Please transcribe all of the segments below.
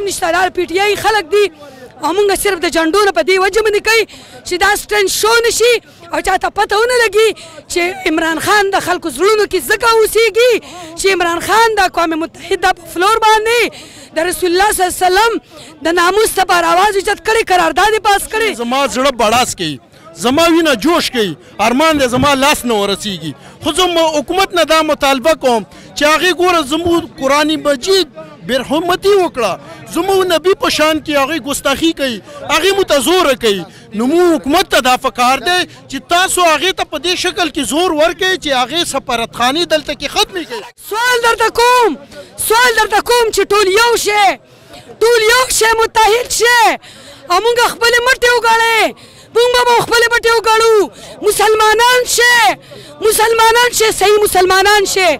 هم نشته دا پی ټی آی خلک دي او موږ صرف د جنډو نه په دې وجه باندې کوي چې دا سټنډ شو نشي او چاته پته ونه لګي چې عمران خان د خلکو زړونو کې ځکه اوسېږي چې عمران خان د اقوام متحده په فلور باندې د رسول الله صلی الله علیه وسلم د ناموس لپاره आवाज اوچت کړي قرارداد پاس کړي زما زړه بړاس کوي زما وینه جوش کوي ارمان دی زما لاس نه ورسیږي خو زه حکومت نه دا مطالبه کوم چې هغه ګوره زموږ قران مجید برحمتی وکړه زموږ نبی په شان کې هغه ګستاخی کوي هغه متزور کوي نو مو حکومت ته دا فکر دی چې تاسو هغه ته په دې شکل کې زور ورکړئ چې هغه سفارتخانه دلته کې ختمي کړي سوال درته کوم سوال درته کوم چې ټول یو شي ټول یو شی متحد شي او موږ خپل مټې وګړې موږ به خپل مټې وګړو مسلمانان شي مسلمانان شي صحیح مسلمانان شي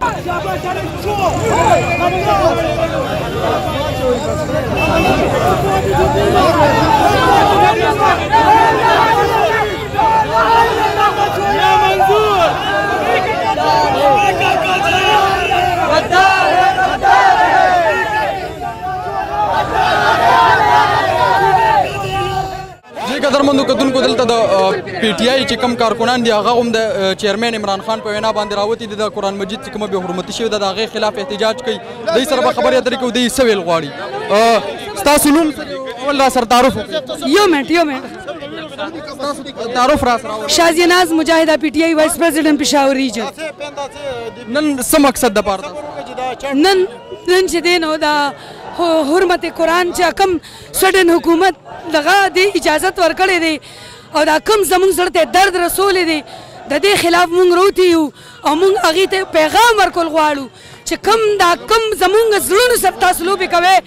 قدرمنو کتونکو دلته د پی ټی آی چې کم کارکنان دي هغه هم د چیرمن عمران خان په وینا باندې راوتی دي د قران مجید چې کومه به حرمتي شوی د هغه خلاف احتجاج کوي دوی سره به خبرې اترې کوي دوی سویل غواړي ستاسو نوم اول را سره تعارف یو منټ یو منټ تعارف را سره شازی ناز مجاهد پی ټی آی وایس پریزیډنټ پېښور ریجن نن څه مقصد د پاره نن نن چې دی نو دا حرمت قرآن چې کوم سویډن حکومت دغه دی اجازت ورکړی دی او دا کوم زمونږ زړه ته درد رسولی دی د دې خلاف مونږ روتی یو او مونږ هغې ته پیغام ورکول غواړو چې کم دا کم زمونږ زړونو سره تاسو لوبې کوئ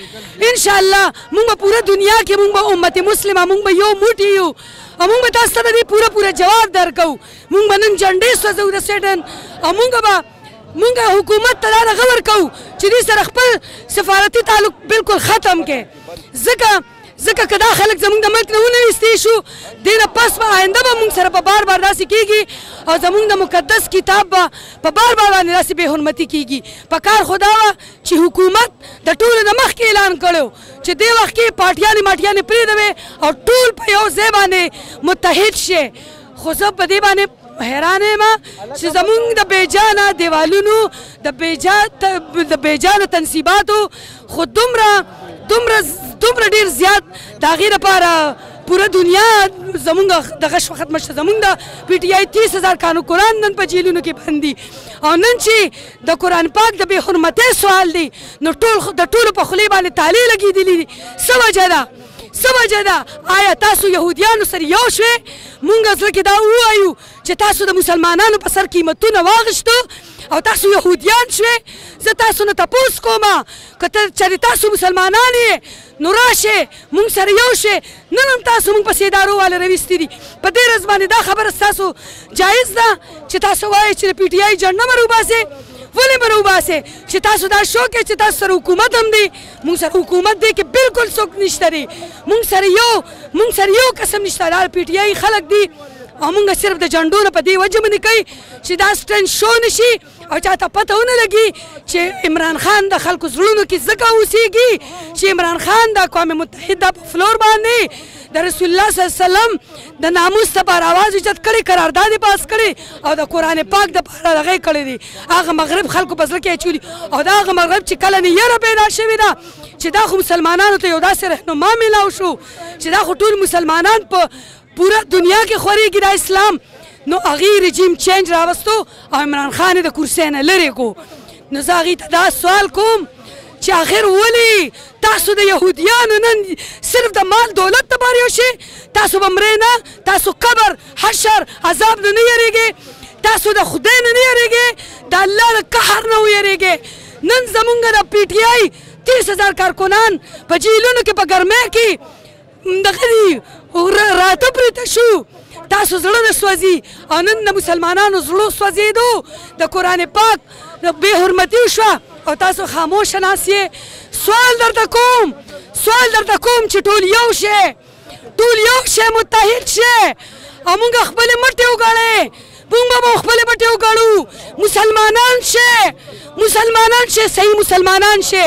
انشاءالله مونږ به پوره دنیا کې مونږ به امت مسلمه مونږ به یو موټي یو او مونږ به تاسو ته د دې پوره پوره جواب درکوو مونږ به نن جنډې سوځو د سویډن او مونږ به مونږ حکومت ته دا رغه ورکوو چې دوی سره خپل سفارتي تعلق بالکل ختم کړي ځکه ځکه که دا خلک زمونږ د ملک نه ونه ویستې شو دې نه پس به آینده به مونږ سره په بار بار داسې کېږي او زمونږ د مقدس کتاب به په بار بار باندې داسې بې حرمتي کېږي په کار خو دا وه چې حکومت د ټولو نه مخکې اعلان کړی چې دې وخت کې پارټیانې ماټیانې پرېږدوې او ټول په یو ځای باندې متحد شي خو زه په دې باندې حیران یم چې زمونږ د بیجانه دیوالونو د بیجا د بیجانه تنصیباتو خو دومره دومره دومره ډیر زیات د هغې لپاره پوره دنیا زمونږ دغه شو ختمه شوه زمونږ د پی ټی آی تیس هزار کانو قرآن نن په جیلونو کې بند دي او نن چې د قرآن پاک د بې حرمتۍ سوال دی نو ټول د ټولو په خولې باندې تالې لګېدلي دي څه وجه ده څه وجه ده آیا تاسو يهوديانو سره یو شوي مونږ زړه کې دا وایو چې تاسو د مسلمانانو په سر قیمتونه واغشتو او تاسو يهوديان شوي زه تاسو نه تپوس کوم کته چې تاسو مسلمانان یې نو راشه مونږ سره یو شي نن هم تاسو مونږ په سیدارو والا رويستي دي په دې رز باندې دا خبره تاسو جایز ده چې تاسو وایي چې پی ټی آی جنډه مروباسه ولې مروباسه چې تاسو دا شوکه چې تاسو سره حکومت هم دی مونږ سره حکومت دی کې بالکل څوک نشته دی مونږ سره یو مونږ سره یو قسم نشته دا پی ټی آی خلک دی او مونږ صرف د جنډو نه په دې وجه باندې کوي چې دا سټنډ شو نشي او چاته پته ونه لګي چې عمران خان د خلکو زړونو کې ځکه اوسېږي چې عمران خان د اقوام متحده په فلور باندې د رسول الله صلی الله علیه وسلم د ناموس لپاره اواز اوچت کړی قرارداد یې پاس کړی او د قران پاک د پاره دغه یې کړی دی هغه مغرب خلکو په زړه کې اچولي او دا هغه مغرب چې کله نه یره پیدا شوې ده چې دا خو مسلمانانو ته یو داسې رهنما میلاو شو چې دا خو ټول مسلمانان په پوره دنیا کې خورېږي دا اسلام نو هغې رژیم چینج راوستو او عمران خان یې د کرسۍ نه لرې کو نو زه هغې ته دا سوال کوم چې اخر ولې تاسو د يهوديانو نن صرف د مال دولت لپاره یو شي تاسو به مرې نه تاسو قبر حشر عذاب نه نه یریږي تاسو د خدای نه نه یریږي د الله د قهر نه ویریږي نن زمونږ د پی ټی آی 30000 کارکنان په جیلونو کې په ګرمه کې دغه دی راته پرته شو تاسو زړه نه سوځي او نن د مسلمانانو زړه سوځېدو د قرآن پاک بې حرمتي وشوه او تاسو خاموش ناست یې سوال درته کوم سوال درته کوم چې ټول یو شی ټول یو شی متحد شی او موږ خپل مټې وګړې موږ به خپل مټې وګړو مسلمانان شي مسلمانان شي صحیح مسلمانان شي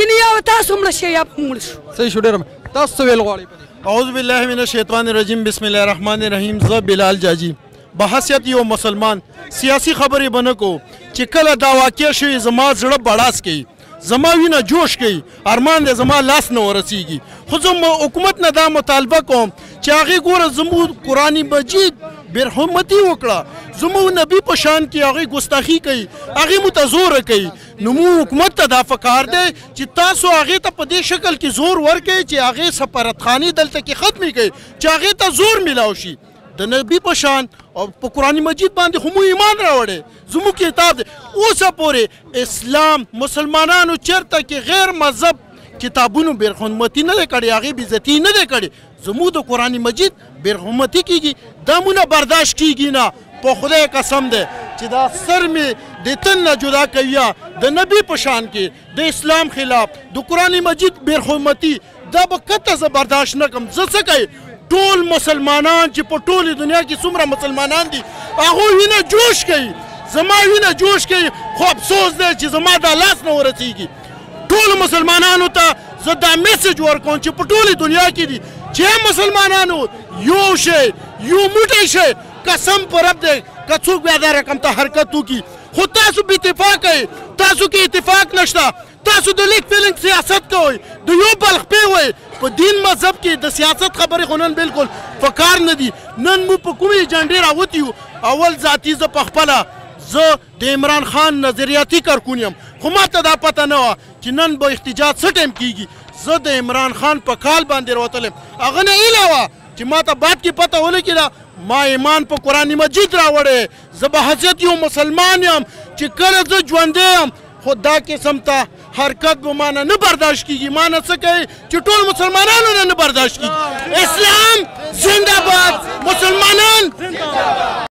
کني یا تاسو مړ شي یا مړ شو صحیح شو ډېر تاسو څه ویل غواړئ په دې اعوذ بالله من الشیطان الرجیم بسم الله الرحمن الرحیم زه بلال جاجی به حیثیت یو مسلمان سیاسي خبرې به نه کو چې کله دا واقع شوي زما زړه بړاس کوي زما وینه جوش کوي ارمان دی زما لاس نه ورسیږي خو زه حکومت نه دا مطالبه کوم چې هغې ګوره زموږ قرآن مجید برحمتي وکړه زموږ نبي په شان کې هغې ګستاخي کوي هغې مو ته زوره کوي نو مو حکومت ته دا فکار دی چې تاسو هغه ته په دې شکل کې زور ورکړئ چې هغه سفارتخانه دلته کې ختمې کړي چې هغه ته زور ملاو شي د نبی په شان او په قران مجید باندې خو مو ایمان راوړې زموږ کتاب دی اوسه پورې اسلام مسلمانانو چرته کې غیر مذهب کتابونو بیر خدمتي نه کړي هغه بیزتی نه کړي زموږ د قرآن مجید برحمتي کیږي دا مونږ برداشت کیږي نه په خدای قسم دی چې دا سر می د تن نه جدا کوي د نبی په شان کې د اسلام خلاف د قرآن مجید برحمتي دا به کته زه برداشت نه کوم زه څه کوي ټول مسلمانان چې په ټوله دنیا کې څومره مسلمانان دي هغه وینه جوش کوي زما وینه جوش کوي خو افسوس دی چې زما دا لاس نه ورسیږي ټول مسلمانانو ته زه دا میسج ورکوم چې په ټوله دنیا کې دي چې مسلمانانو یو شی یو موټی شی قسم پر رب دی که څوک بیا دا رقم ته حرکت وکړي خو تاسو بې اتفاق یې تاسو کې اتفاق نشته تاسو د لیک فیلنګ سیاست کوئ د یو بل خپې وئ په دین مذهب کې د سیاست خبرې خو نن بالکل په کار نه دي نن مو په کومې ایجنډې راوتي یو اول ذاتي زه په خپله زه د عمران خان نظریاتي کارکون یم خو ماته دا پته نه وه چې نن به احتجاج څه ټایم کیږي زه د عمران خان په کال باندې راوتلم هغه نه ایله وه چې ماته بعد کې پته ولګېده ما ایمان په قرآن مجید راوړی زه به حضرت یو مسلمان یم چې کله زه ژوندی یم خو دا قسم ته حرکت به مانه نه برداشت کیږي مانه څه کوي چې ټول مسلمانانو نه نه برداشت کیږي اسلام زنده باد مسلمانان